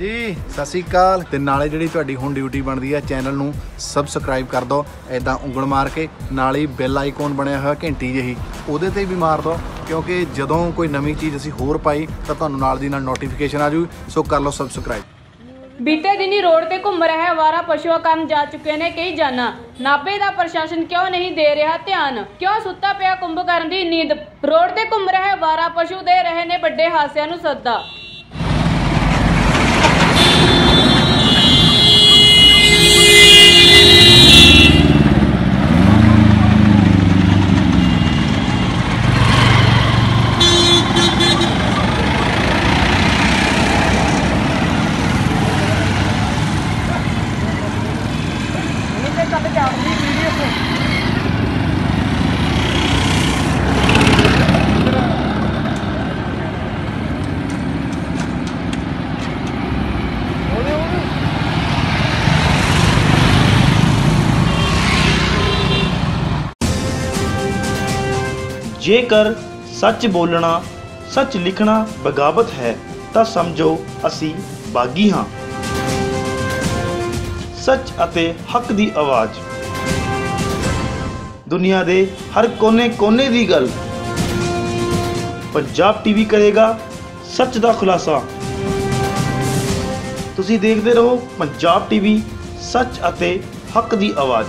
ਹਾਂਜੀ, ਸਤਿ ਸ਼੍ਰੀ ਅਕਾਲ। ਤੇ ਨਾਲੇ ਜਿਹੜੀ ਤੁਹਾਡੀ ਹੁਣ ਡਿਊਟੀ ਬਣਦੀ ਹੈ ਚੈਨਲ ਨੂੰ ਸਬਸਕ੍ਰਾਈਬ ਕਰ ਦਿਓ ਐਦਾਂ ਉਂਗਲ ਮਾਰ ਕੇ, ਨਾਲ ਹੀ ਬੈਲ ਆਈਕਨ ਬਣਿਆ ਹੋਇਆ ਘੰਟੀ ਜਿਹੀ, ਉਹਦੇ ਤੇ ਵੀ ਮਾਰ ਦਿਓ ਕਿਉਂਕਿ ਜਦੋਂ ਕੋਈ ਨਵੀਂ ਚੀਜ਼ ਅਸੀਂ ਹੋਰ ਪਾਈ, ਤਾਂ ਤੁਹਾਨੂੰ ਨਾਲ ਦੀ ਨਾਲ ਨੋਟੀਫਿਕੇਸ਼ਨ ਆ ਜੂ, ਸੋ ਕਰ ਲਓ ਸਬਸਕ੍ਰਾਈਬ ਬੀਤੇ ਦਿਨੀ ਰੋਡ ਤੇ ਘੁੰਮ ਰਹੇ ਅਵਾਰਾ ਪਸ਼ੂਆਂ ਕਾਰਨ ਜਾ ਚੁੱਕੇ ਨੇ ਕਈ ਜਾਨਾਂ। ਨਾਭੇ ਦਾ ਪ੍ਰਸ਼ਾਸਨ ਕਿਉਂ ਨਹੀਂ ਦੇ ਰਿਹਾ ਧਿਆਨ? ਕਿਉਂ ਸੁੱਤਾ ਪਿਆ ਕੁੰਭਕਰਨ ਦੀ ਨੀਂਦ? ਰੋਡ ਤੇ ਘੁੰਮ ਰਹੇ ਅਵਾਰਾ ਪਸ਼ੂ ਦੇ ਰਹੇ ਨੇ ਵੱਡੇ ਹਾਸਿਆਂ ਨੂੰ ਸੱਦਾ। ਜੇਕਰ ਸੱਚ ਬੋਲਣਾ, ਸੱਚ ਲਿਖਣਾ ਬਗਾਵਤ ਹੈ, ਤਾਂ ਸਮਝੋ ਅਸੀਂ ਬਾਗੀ ਹਾਂ। ਸੱਚ ਅਤੇ ਹੱਕ ਦੀ ਆਵਾਜ਼। ਦੁਨੀਆ ਦੇ ਹਰ ਕੋਨੇ-ਕੋਨੇ ਦੀ ਗੱਲ। ਪੰਜਾਬ ਟੀਵੀ ਕਰੇਗਾ ਸੱਚ ਦਾ ਖੁਲਾਸਾ। ਤੁਸੀਂ ਦੇਖਦੇ ਰਹੋ ਪੰਜਾਬ ਟੀਵੀ ਸੱਚ ਅਤੇ ਹੱਕ ਦੀ ਆਵਾਜ਼।